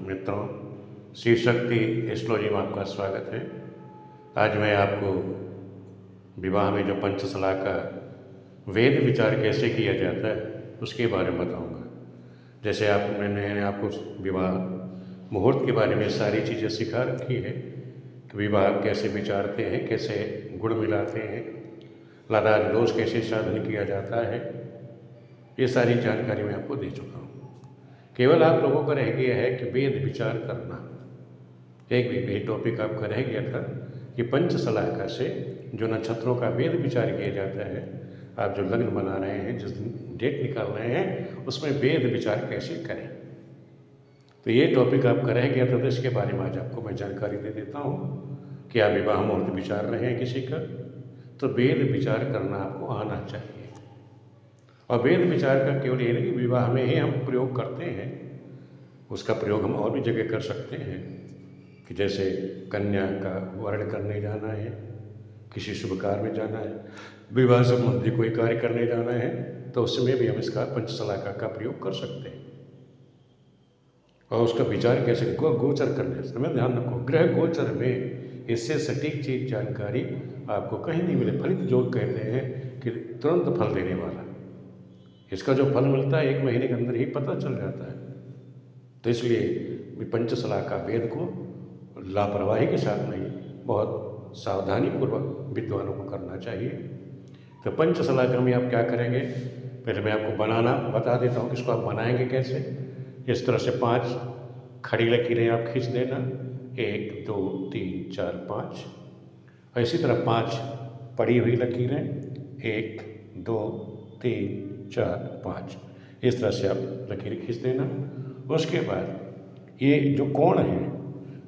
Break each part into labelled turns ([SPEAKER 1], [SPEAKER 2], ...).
[SPEAKER 1] मित्रों शिव शक्ति एस्ट्रोलॉजी में आपका स्वागत है। आज मैं आपको विवाह में जो पंचसला का वेद विचार कैसे किया जाता है, उसके बारे में बताऊँगा। जैसे आप, मैंने आपको विवाह मुहूर्त के बारे में सारी चीज़ें सिखा रखी है कि विवाह कैसे विचारते हैं, कैसे गुड़ मिलाते हैं लादार दोष कैसे साधन किया जाता है, ये सारी जानकारी मैं आपको दे चुका हूँ। केवल आप लोगों का रह गया है कि वेद विचार करना। एक भी टॉपिक आपका रह गया था कि पंच सलाहकार से जो नक्षत्रों का वेद विचार किया जाता है, आप जो लग्न बना रहे हैं, जिस दिन डेट निकाल रहे हैं, उसमें वेद विचार कैसे करें? तो ये टॉपिक आपका रह गया था तो इसके बारे में आज आपको मैं जानकारी दे देता हूँ कि आप विवाह मुहूर्त विचार रहे हैं किसी का तो वेद विचार करना आपको आना चाहिए। और वेद विचार का केवल ये नहीं कि विवाह में ही हम प्रयोग करते हैं, उसका प्रयोग हम और भी जगह कर सकते हैं, कि जैसे कन्या का वर्ण करने जाना है, किसी शुभ कार्य में जाना है, विवाह संबंधी कोई कार्य करने जाना है तो उसमें भी हम इसका पंचसलाका का प्रयोग कर सकते हैं। और उसका विचार कैसे गो गोचर करने समय ध्यान रखो, ग्रह गोचर में इससे सटीक चीज़ जानकारी आपको कहीं नहीं मिले। फलित जो कहते हैं कि तुरंत फल देने वाला। इसका जो फल मिलता है, एक महीने के अंदर ही पता चल जाता है। तो इसलिए पंचसला का वेद को लापरवाही के साथ नहीं, बहुत सावधानी पूर्वक विद्वानों को करना चाहिए। तो पंचसला का में आप क्या करेंगे? पहले मैं आपको बनाना बता देता हूँ कि इसको आप बनाएँगे कैसे। इस तरह से पाँच खड़ी लकीरें आप खींच देना। एक, दो, तीन, चार, पाँच। और इसी तरह पाँच पड़ी हुई लकीरें। एक, दो, तीन चार, पाँच। इस तरह से आप लकीर खींच देना। उसके बाद ये जो कोण है,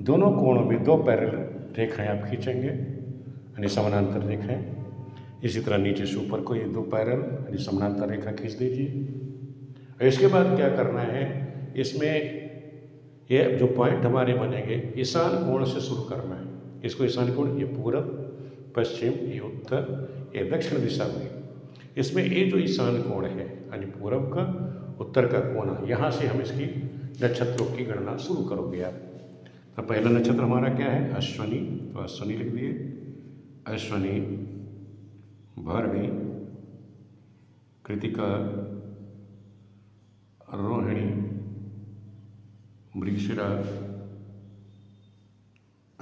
[SPEAKER 1] दोनों कोणों में दो पैरल रेखाएँ आप खींचेंगे, यानी समानांतर रेखाएँ। इसी तरह नीचे से ऊपर को ये दो पैरल यानी समानांतर रेखा खींच दीजिए। और इसके बाद क्या करना है, इसमें ये जो पॉइंट हमारे बनेंगे, ईशान कोण से शुरू करना है। इसको ईशान कोण, ये पूरब, पश्चिम, ये उत्तर, ये दक्षिण दिशा में। इसमें ये जो ईशान कोण है, यानी पूरब का, उत्तर का कोना यहाँ से हम इसकी नक्षत्रों की गणना शुरू करोगे आप। तो पहला नक्षत्र हमारा क्या है? अश्वनी तो अश्वनी लिख दिए। अश्वनी, भरणी, कृतिका, रोहिणी मृगशिरा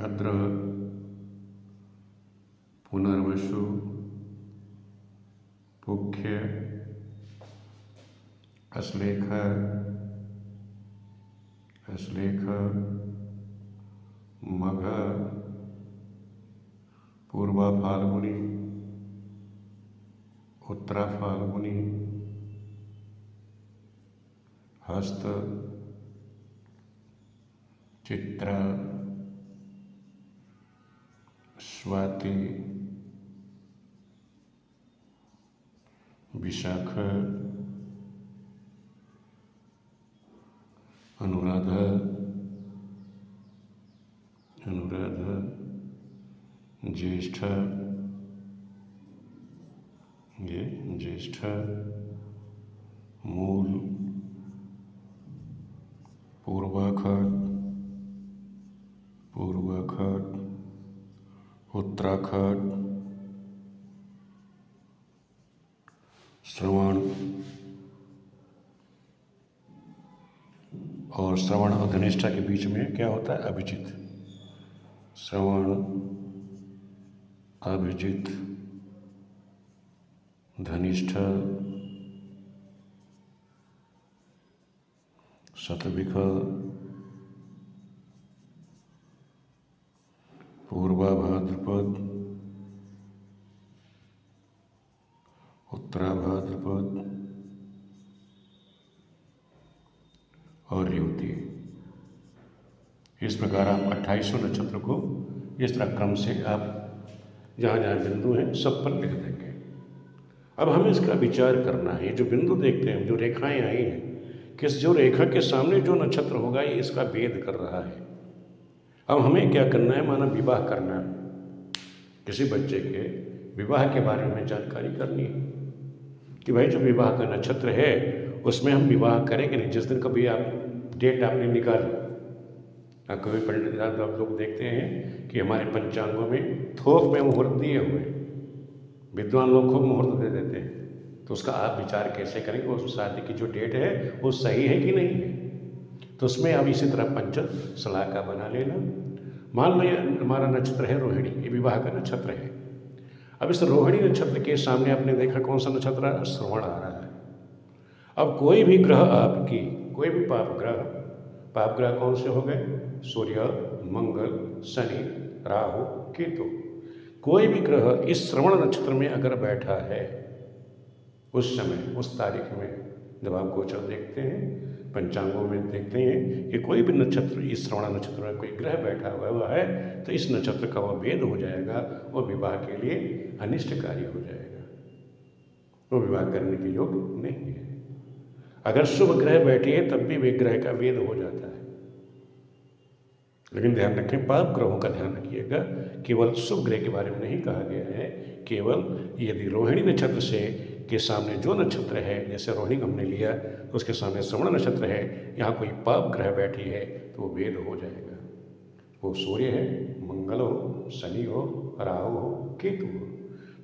[SPEAKER 1] अद्र, पुनर्वसु मुख्य अश्लेख अश्लेख मघ पूर्वा फाल्गुनी उत्तरा फाल्गुनी हस्त चित्र स्वाति विशाख अनुराधा अनुराधा ज्येष्ठ ये ज्येष्ठ मूल पूर्वाखंड श्रवण और श्रवण और धनिष्ठा के बीच में क्या होता है? अभिजित। श्रवण, अभिजित, धनिष्ठ शतभिख पूर्वा भाद्रपद उत्तरा भाद्रपद और युवती इस प्रकार आप अट्ठाईसों नक्षत्र को इस तरह क्रम से आप जहाँ जहाँ बिंदु हैं, सब पर लिख देंगे। अब हमें इसका विचार करना है, जो बिंदु देखते हैं, जो रेखाएँ आई हैं, किस जो रेखा के सामने जो नक्षत्र होगा, ये इसका भेद कर रहा है। अब हमें क्या करना है, माना विवाह करना है। किसी बच्चे के विवाह के बारे में जानकारी करनी है। कि भाई जो विवाह का नक्षत्र है, उसमें हम विवाह करेंगे नहीं। जिस दिन कभी आप डेट आपने निकाली कभी पंडित आप लोग देखते हैं कि हमारे पंचांगों में थोक में मुहूर्त दिए हुए विद्वान लोग खूब मुहूर्त दे देते हैं। तो उसका आप विचार कैसे करेंगे? उस शादी की जो डेट है, वो सही है कि नहीं है? तो उसमें आप इसी तरह पंचम सलाह का बना लेना। मान लो हमारा नक्षत्र है रोहिणी, ये विवाह का नक्षत्र है। अब इस रोहिणी नक्षत्र के सामने आपने देखा कौन सा नक्षत्र? श्रवण आ रहा है अब कोई भी ग्रह आपकी, कोई भी पाप ग्रह पाप ग्रह कौन से हो गए? सूर्य, मंगल, शनि, राहु, केतु। कोई भी ग्रह इस श्रवण नक्षत्र में अगर बैठा है, उस समय, उस तारीख में जब आप गोचर देखते हैं पंचांगों में देखते हैं कि कोई भी नक्षत्र, इस श्रवण नक्षत्र में कोई ग्रह बैठा हुआ हुआ है तो इस नक्षत्र का वह भेद हो जाएगा, वो विवाह के लिए अनिष्टकारी हो जाएगा। वो विवाह करने के योग नहीं है। अगर शुभ ग्रह बैठे हैं, तब भी वे ग्रह का वेद हो जाता है। लेकिन ध्यान रखें, पाप ग्रहों का ध्यान रखिएगा। केवल शुभ ग्रह के बारे में नहीं कहा गया है। केवल यदि रोहिणी नक्षत्र से के सामने जो नक्षत्र है, जैसे रोहिणी हमने लिया तो उसके सामने श्रवण नक्षत्र है, यहाँ कोई पाप ग्रह बैठी है तो वो वेद हो जाएगा। वो सूर्य है, मंगल हो, शनि हो, राहु हो, केतु हो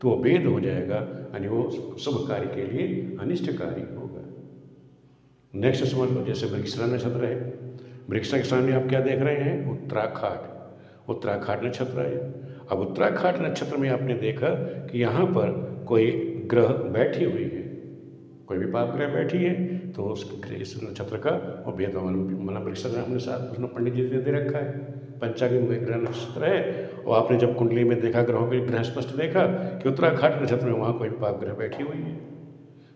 [SPEAKER 1] तो वो वेद हो जाएगा, यानी वो शुभ कार्य के लिए अनिष्टकारी होगा। नेक्स्ट समझ लो, जैसे वृक्षरा नक्षत्र है वृक्ष के सामने आप क्या देख रहे हैं? उत्तराखंड उत्तराखंड नक्षत्र है। अब उत्तराखंड नक्षत्र में आपने देखा कि यहाँ पर कोई ग्रह बैठी हुई है। कोई भी पाप ग्रह बैठी है तो उस इस नक्षत्र का और वेद मतलब वृक्ष हमने साथ उसने पंडित जी ने दे रखा है। पंचांग में ग्रह नक्षत्र है। और आपने जब कुंडली में देखा, ग्रहों के ग्रह स्पष्ट देखा कि उत्तराखंड नक्षत्र में वहाँ कोई पाप ग्रह बैठी हुई है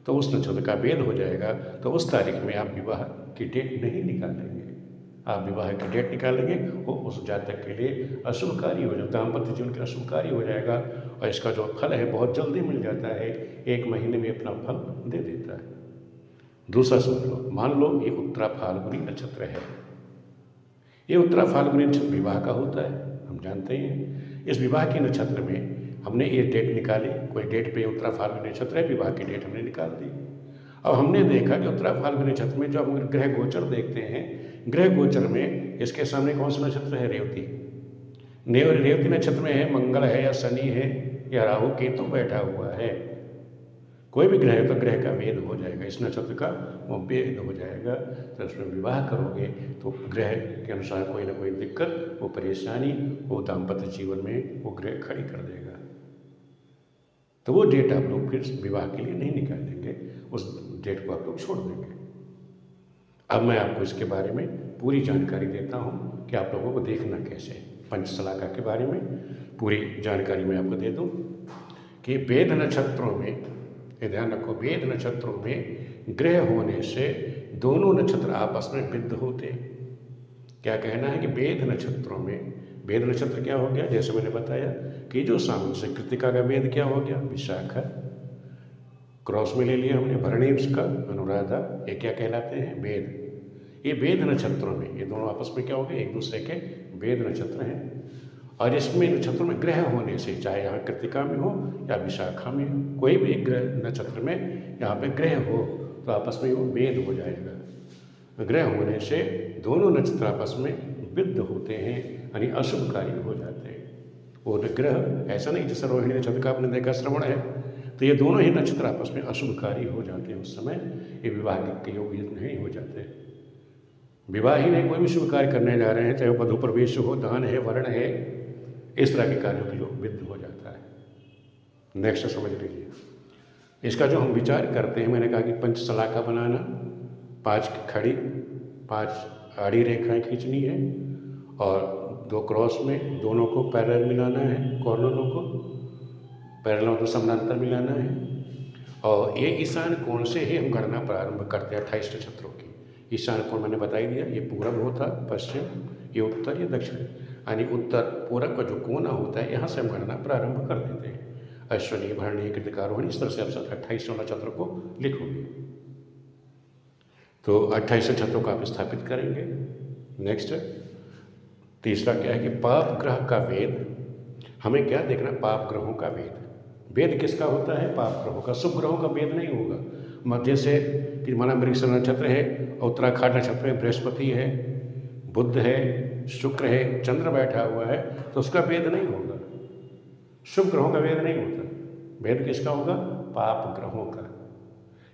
[SPEAKER 1] तो उस नक्षत्र का वेद हो जाएगा। तो उस तारीख में आप विवाह की डेट नहीं निकालेंगे। आप विवाह की डेट निकालेंगे वो उस जातक के लिए अशुभकारी हो जाता दाम्पत्य जीवन के अशुभकारी हो जाएगा और इसका जो फल है बहुत जल्दी मिल जाता है। एक महीने में अपना फल दे देता है। दूसरा समझ लो मान लो ये उत्तरा फाल्गुनी नक्षत्र है। ये उत्तरा फाल्गुनी नक्षत्र विवाह का होता है, हम जानते हैं। इस विवाह के नक्षत्र में हमने ये डेट निकाली, कोई डेट पे उत्तरा फाल्गुनी नक्षत्र है, विवाह की डेट हमने निकाल दी। अब हमने देखा कि उत्तरा फाल्गुनी नक्षत्र में जो हम ग्रह गोचर देखते हैं ग्रह गोचर में इसके सामने कौन सा नक्षत्र है? रेवती। रेवती नक्षत्र में है, मंगल है या शनि है या राहु केतु बैठा हुआ है। कोई भी ग्रह तो ग्रह का वेद हो जाएगा। इस नक्षत्र का वो वेद हो जाएगा। तो उसमें विवाह करोगे तो ग्रह के अनुसार कोई ना कोई दिक्कत, वो परेशानी, वो दाम्पत्य जीवन में वो ग्रह खड़ी कर देगा। तो वो डेट आप लोग फिर विवाह के लिए नहीं निकालेंगे। उस डेट को आप लोग छोड़ देंगे। अब मैं आपको इसके बारे में पूरी जानकारी देता हूँ कि आप लोगों को देखना कैसे पंचसलाका के बारे में पूरी जानकारी मैं आपको दे दूँ कि वेद नक्षत्रों में, ये ध्यान रखो, वेद नक्षत्रों में ग्रह होने से दोनों नक्षत्र आपस में विद्ध होते क्या कहना है कि वेद नक्षत्रों में, वेद नक्षत्र क्या हो गया? जैसे मैंने बताया कि जो सामने से कृतिका का वेद क्या हो गया? विशाखा क्रॉस में ले लिया हमने भरणीम्स का अनुराधा, ये क्या कहलाते हैं? वेद। ये वेद नक्षत्रों में, ये दोनों आपस में क्या हो गए? एक दूसरे के वेद नक्षत्र हैं। और इसमें नक्षत्रों में ग्रह होने से, चाहे यहाँ कृतिका में हो या विशाखा में हो कोई भी ग्रह नक्षत्र में यहाँ पे ग्रह हो तो आपस में वो वेद हो जाएगा। ग्रह होने से दोनों नक्षत्र आपस में विद्ध होते हैं, यानी अशुभकारी हो जाते हैं। वो ग्रह ऐसा नहीं जैसे रोहिणी नक्षत्र का आपने देखा, श्रवण है। तो ये दोनों ही नक्षत्र आपस में अशुभकारी हो जाते हैं उस समय। ये विवाह के योग नहीं हो जाते। विवाह ही नहीं, कोई भी शुभ कार्य करने जा रहे हैं, चाहे वधु प्रवेश हो, दान है, वर्ण है, इस तरह के कार्यों के योग विद्ध हो जाता है। नेक्स्ट समझ लीजिए। इसका जो हम विचार करते हैं, मैंने कहा कि पंच का बनाना, पाँच खड़ी, पाँच आड़ी रेखाएँ खींचनी है, और दो क्रॉस में दोनों को पैरल मिलाना है, कॉर्नरों को। पैरलों को समानांतर मिलाना है। और ये ईशान कोण से ही हम गणना प्रारंभ करते हैं अट्ठाईस नक्षत्रों की। ईशान कोण मैंने बता ही दिया, ये पूरब होता पश्चिम, ये उत्तर, ये दक्षिण। यानी उत्तर पूरब का जो कोना होता है, यहाँ से हम गणना प्रारंभ कर देते हैं। अश्वनी, भरणी कृतिकारोहणी इस तरह से आप अट्ठाईस नक्षत्र को लिखोगे। तो अट्ठाईस नक्षत्रों को आप स्थापित करेंगे। नेक्स्ट तीसरा क्या है कि पाप ग्रह का वेद। हमें क्या देखना पाप ग्रहों का वेद। वेद किसका होता है? पाप ग्रहों का। शुभ ग्रहों का वेद नहीं होगा। मध्य से कि माना मृग नक्षत्र है, उत्तराखंड नक्षत्र है, बृहस्पति है बुद्ध है, शुक्र है, चंद्र बैठा हुआ है तो उसका वेद नहीं होगा। शुभ ग्रहों का वेद नहीं होता। वेद किसका होगा? पाप ग्रहों का।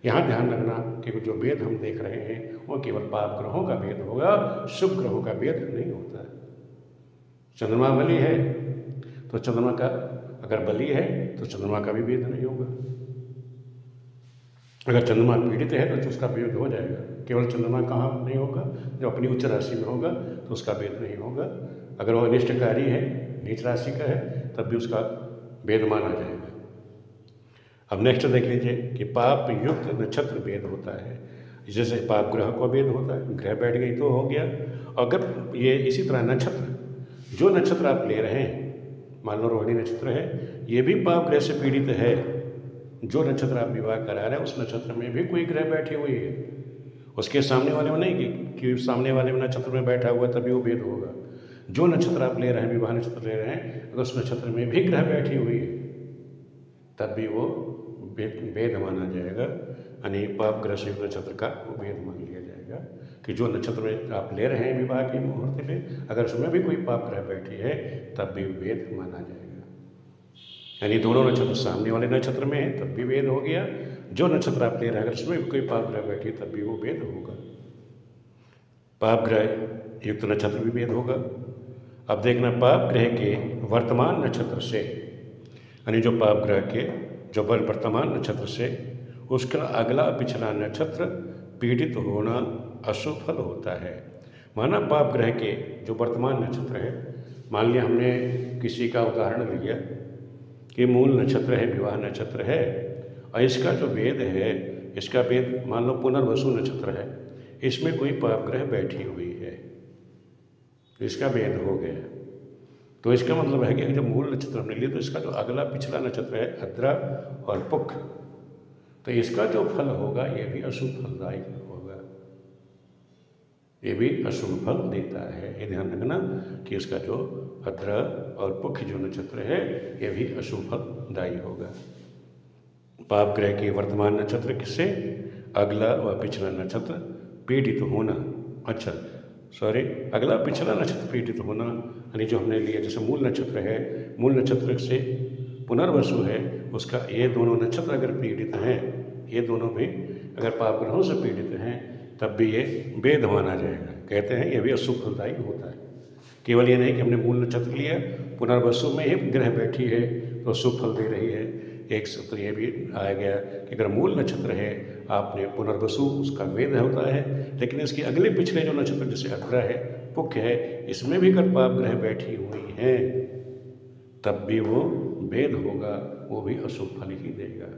[SPEAKER 1] यहाँ ध्यान रखना कि जो वेद हम देख रहे हैं, वो केवल पाप ग्रहों का वेद होगा, शुभ ग्रहों का वेद नहीं होता। चंद्रमा बलि है तो चंद्रमा का अगर बलि है तो चंद्रमा का भी वेद नहीं होगा। अगर चंद्रमा पीड़ित है तो उसका वेद हो जाएगा। केवल चंद्रमा कहाँ नहीं होगा? जो अपनी उच्च राशि में होगा तो उसका वेद नहीं होगा। अगर वह अनिष्टकारी है, नीच राशि का है, तब भी उसका वेद माना जाएगा। अब नेक्स्ट देख लीजिए कि पाप युक्त नक्षत्र वेद होता है। जैसे पाप ग्रह को वेद होता है, ग्रह बैठ गई तो हो गया। अगर ये इसी तरह नक्षत्र, जो नक्षत्र आप ले रहे हैं मान लो रोहिणी नक्षत्र है। ये भी पाप ग्रह से पीड़ित है। जो नक्षत्र आप विवाह करा रहे हैं उस नक्षत्र में भी कोई ग्रह बैठी हुई है। उसके सामने वाले में नहीं कि, कि सामने वाले में नक्षत्र में बैठा हुआ तभी वो भेद होगा। जो नक्षत्र आप ले रहे हैं विवाह नक्षत्र ले रहे हैं अगर उस नक्षत्र में भी ग्रह बैठी हुई है तब भी वो भेद माना जाएगा। यानी पाप ग्रह से नक्षत्र का वो वेद मान लिया जाएगा। कि जो नक्षत्र में आप ले रहे हैं विवाह के मुहूर्त में अगर उसमें भी कोई पाप ग्रह बैठी है, तब भी वेद माना जाएगा। यानी दोनों नक्षत्र सामने वाले नक्षत्र में है, तब भी वेद हो गया। जो नक्षत्र आप ले रहे हैं, अगर उसमें भी कोई पाप ग्रह बैठी तब भी वो वेद होगा। पाप ग्रह युक्त नक्षत्र भी वेद होगा। अब देखना पाप ग्रह के वर्तमान नक्षत्र से, यानी जो पाप ग्रह के, जो वर्तमान नक्षत्र से, उसका अगला पिछला नक्षत्र पीड़ित होना अशुभ फल होता है। माना पाप ग्रह के जो वर्तमान नक्षत्र है, मान लिया हमने किसी का उदाहरण लिया कि मूल नक्षत्र है, विवाह नक्षत्र है, और इसका जो वेद है, इसका वेद मान लो पुनर्वसु नक्षत्र है, इसमें कोई पापग्रह बैठी हुई है। इसका वेद हो गया। तो इसका मतलब है कि जब मूल नक्षत्र हमने लिया तो इसका जो अगला पिछला नक्षत्र है, अद्रा और पुख। तो इसका जो फल होगा, ये भी अशुभ फलदायी होगा। ये भी अशुभ फल देता है। ये ध्यान रखना कि इसका जो अद्र और पुख जो नक्षत्र है, ये भी अशुभ फलदायी होगा। पाप ग्रह के वर्तमान नक्षत्र किससे? अगला व पिछला नक्षत्र पीड़ित होना। अच्छा सॉरी अगला पिछला नक्षत्र पीड़ित होना, यानी जो हमने लिया, जैसे मूल नक्षत्र है, मूल नक्षत्र से पुनर्वसु है उसका ये दोनों नक्षत्र अगर पीड़ित हैं, ये दोनों भी अगर पाप ग्रहों से पीड़ित हैं, तब भी ये वेद माना जाएगा। कहते हैं ये भी अशुभ फलदायी होता है। केवल ये नहीं कि हमने मूल नक्षत्र लिया, पुनर्वसु में ही ग्रह बैठी है तो शुभ फल दे रही है। एक सूत्र ये भी आया गया कि अगर मूल नक्षत्र है, आपने पुनर्वसु, उसका वेद होता है, लेकिन इसके अगले पिछले जो नक्षत्र जैसे अग्रह है, पुख्य है, इसमें भी अगर पाप ग्रह बैठी हुई हैं, तब भी वो वेद होगा। वो भी अशुभ फल ही देगा।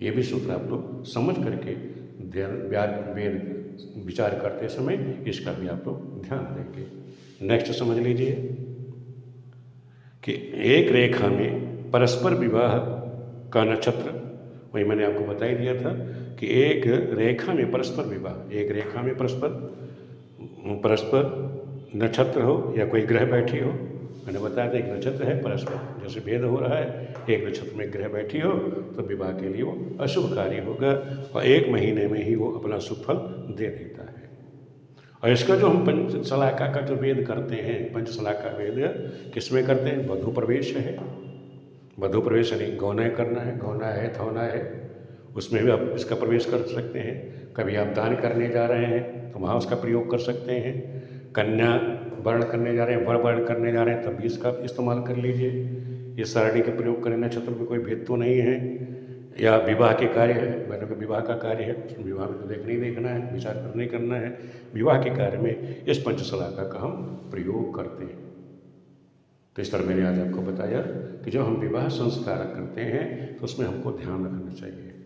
[SPEAKER 1] ये भी सूत्र आप लोग समझ करके वेद विचार करते समय इसका भी आप लोग ध्यान देंगे। नेक्स्ट समझ लीजिए कि एक रेखा में परस्पर विवाह का नक्षत्र, वही मैंने आपको बता ही दिया था कि एक रेखा में परस्पर विवाह, एक रेखा में परस्पर परस्पर नक्षत्र हो या कोई ग्रह बैठी हो मैंने बताया था, एक नक्षत्र है, परस्पर जैसे भेद हो रहा है, एक नक्षत्र में ग्रह बैठी हो तो विवाह के लिए वो अशुभ कार्य होगा और एक महीने में ही वो अपना शुभ फल दे देता है। और इसका जो हम पंच सलाका का जो वेद करते हैं पंच सलाका वेद, किसमें करते हैं? वधु प्रवेश है। वधु प्रवेश यानी गौनय करना है गौना है थौना है, उसमें भी आप इसका प्रवेश कर सकते हैं। कभी आप दान करने जा रहे हैं तो वहाँ उसका प्रयोग कर सकते हैं। कन्या वर्ण करने जा रहे हैं वर वर्ण करने जा रहे हैं, तब भी इसका इस्तेमाल कर लीजिए। ये सारणी के प्रयोग करें नक्षत्र में कोई भेद तो नहीं है। या विवाह के कार्य है, मैंने कहा विवाह का कार्य है, उसमें विवाह में तो देखना ही देखना है, विचार करना ही करना है। विवाह के कार्य में इस पंचसलाका का हम प्रयोग करते हैं। तो इस तरह मैंने आज आपको बताया कि जब हम विवाह संस्कार करते हैं तो उसमें हमको ध्यान रखना चाहिए।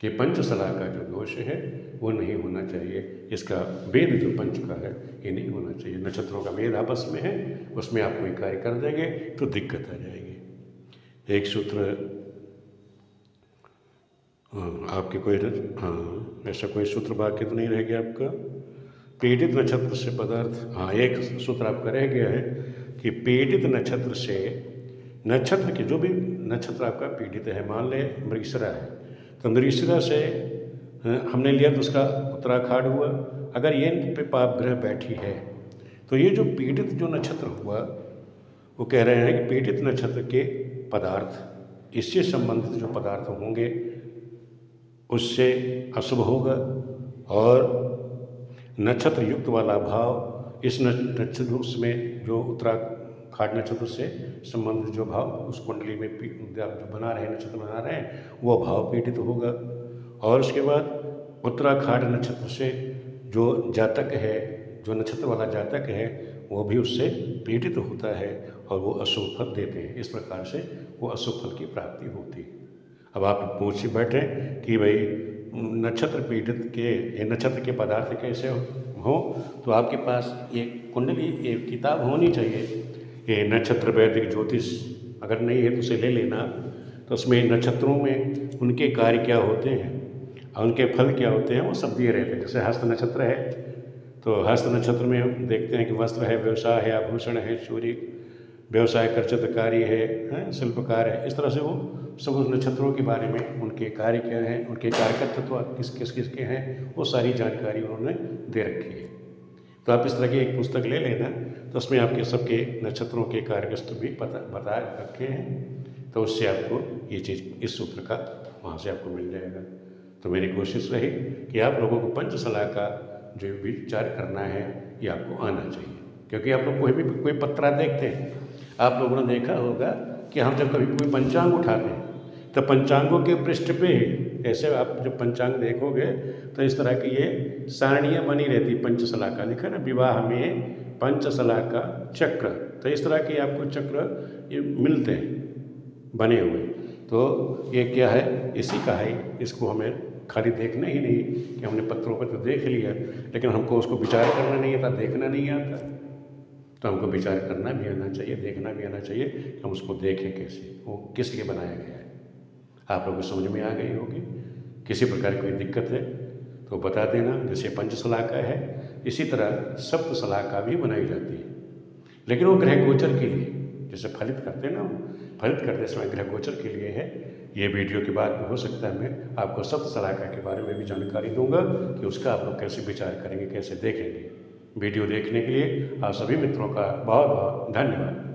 [SPEAKER 1] कि पंचसला का जो दोष है, वो नहीं होना चाहिए। इसका वेद जो पंच का है, ये नहीं होना चाहिए। नक्षत्रों का वेद आपस में है, उसमें आप कोई कार्य कर देंगे तो दिक्कत आ जाएगी। एक सूत्र हाँ आपके कोई हाँ ऐसा कोई सूत्र वाक्य तो नहीं रह गया आपका? पीड़ित नक्षत्र से पदार्थ हाँ एक सूत्र आपका रह गया है कि पीड़ित नक्षत्र से, नक्षत्र के जो भी नक्षत्र आपका पीड़ित है, मान लें, मृगसरा है तो से हमने लिया तो उसका उत्तराखाड़ हुआ। अगर ये पे पाप ग्रह बैठी है तो ये जो पीड़ित जो नक्षत्र हुआ, वो कह रहे हैं कि पीड़ित नक्षत्र के पदार्थ, इससे संबंधित जो पदार्थ होंगे, उससे अशुभ होगा और नक्षत्र युक्त वाला भाव इस नक्षत्र उसमें जो उत्तरा खाट नक्षत्र से संबंधित जो भाव उस कुंडली में आप जो बना रहे, नक्षत्र बना रहे हैं, वो भाव पीड़ित तो होगा। और उसके बाद उत्तराखांड नक्षत्र से जो जातक है, जो नक्षत्र वाला जातक है, वो भी उससे पीड़ित तो होता है और वो अशुभ फल देते हैं। इस प्रकार से वो अशुभ फल की प्राप्ति होती है। अब आप पूछ ही बैठे कि भाई, नक्षत्र पीड़ित के नक्षत्र के पदार्थ कैसे हो? तो आपके पास एक कुंडली एक किताब होनी चाहिए। ये नक्षत्र वैदिक ज्योतिष अगर नहीं है तो उसे ले लेना। तो उसमें नक्षत्रों में उनके कार्य क्या होते हैं और उनके फल क्या होते हैं वो सब दिए रहते हैं। जैसे हस्त नक्षत्र है तो हस्त नक्षत्र में हम देखते हैं कि वस्त्र है व्यवसाय है आभूषण है चोरी व्यवसाय कर्चत कार्य है, है शिल्पकार है। इस तरह से वो सब उस नक्षत्रों के बारे में उनके कार्य क्या हैं उनके कार्य तत्व किस किस किस के हैं वो सारी जानकारी उन्होंने दे रखी है। तो आप इस तरह की एक पुस्तक ले लेना तो उसमें आपके सबके नक्षत्रों के कार्यग्रस्त भी पता, बता रखे हैं। तो उससे आपको ये चीज़, इस सूत्र का वहाँ से आपको मिल जाएगा। तो मेरी कोशिश रही कि आप लोगों को पंच सलाह का जो विचार करना है, ये आपको आना चाहिए। क्योंकि आप लोग कोई भी, कोई पत्रा देखते हैं, आप लोगों ने देखा होगा कि हम जब कभी कोई पंचांग उठाते हैं तो पंचांगों के पृष्ठ पे ऐसे आप जब पंचांग देखोगे तो इस तरह की ये सारणियाँ बनी रहती पंचसला का लिखा ना, विवाह में पंचसला का चक्र। तो इस तरह के आपको चक्र ये मिलते हैं, बने हुए। तो ये क्या है? इसी का है। इसको हमें खाली देखना ही नहीं कि हमने पत्रों पर तो देख लिया, लेकिन हमको उसको विचार करना नहीं आता, देखना नहीं आता। तो हमको विचार करना भी आना चाहिए, देखना भी आना चाहिए कि हम उसको देखें कैसे, वो किस लिए बनाया गया है। आप लोगों को समझ में आ गई होगी। किसी प्रकार की कोई दिक्कत है तो बता देना। जैसे पंच सलाह का है, इसी तरह सप्त सलाहका भी बनाई जाती है। लेकिन वो ग्रह गोचर के लिए, जैसे फलित करते ना फलित करते समय ग्रह गोचर के लिए है। ये वीडियो के बाद हो सकता है मैं आपको सप्त सलाहका के बारे में भी जानकारी दूँगा कि उसका आप लोग कैसे विचार करेंगे, कैसे देखेंगे। वीडियो देखने के लिए आप सभी मित्रों का बहुत बहुत धन्यवाद।